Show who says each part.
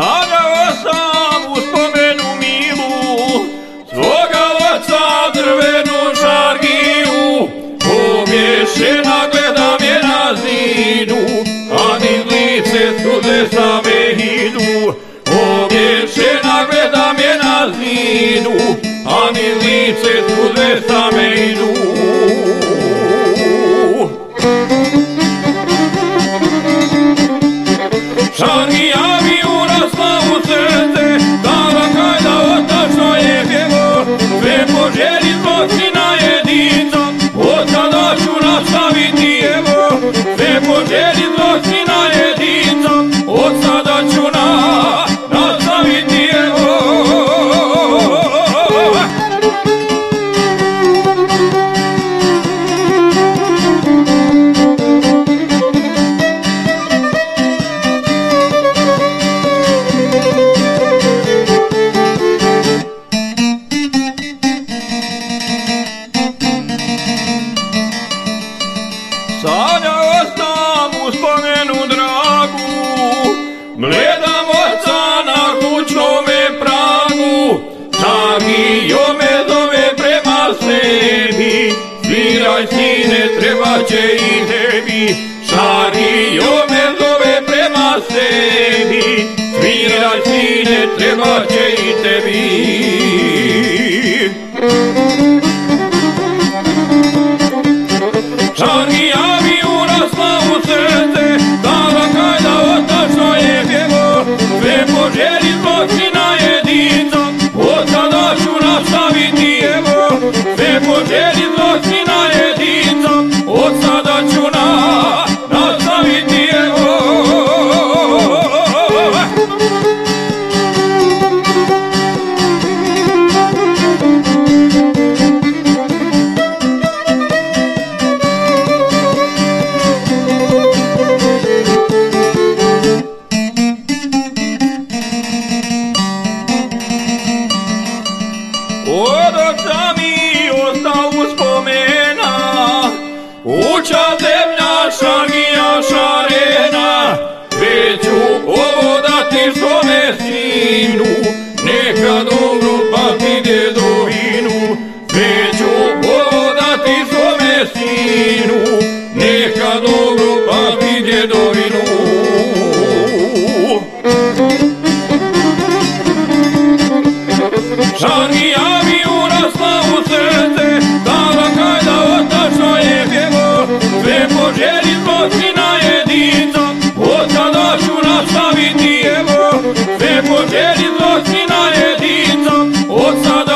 Speaker 1: sanjao sam u spomenu milu svoga oca drvenu žargiju. Obješena gledam je na zidu a niz lice suze me idu obješena gledam je na zidu a niz lice suze me idu Johnny, father sebi, šario mendove prema sebi, sviraj sine, treba će i kuća zemlja šarija šarena, već u ovo da ti zove sinu, neka dobro pa ti djedovinu, već u ovo da ti zove sinu, neka dobro pa ti djedovinu. Šarija mi Lord,